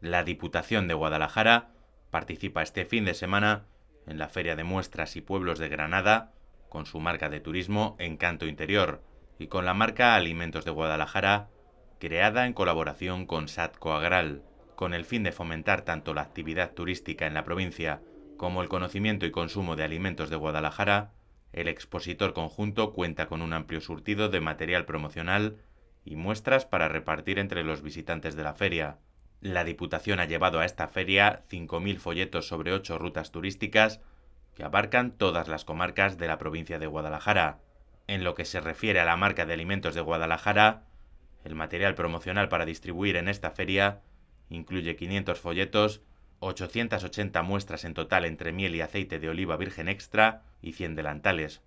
La Diputación de Guadalajara participa este fin de semana en la Feria de Muestras y Pueblos de Granada, con su marca de turismo Encanto Interior y con la marca Alimentos de Guadalajara, creada en colaboración con Satco Agral, con el fin de fomentar tanto la actividad turística en la provincia como el conocimiento y consumo de alimentos de Guadalajara, el expositor conjunto cuenta con un amplio surtido de material promocional y muestras para repartir entre los visitantes de la feria. La Diputación ha llevado a esta feria 5.000 folletos sobre ocho rutas turísticas que abarcan todas las comarcas de la provincia de Guadalajara. En lo que se refiere a la marca de alimentos de Guadalajara, el material promocional para distribuir en esta feria incluye 500 folletos, 880 muestras en total entre miel y aceite de oliva virgen extra y 100 delantales.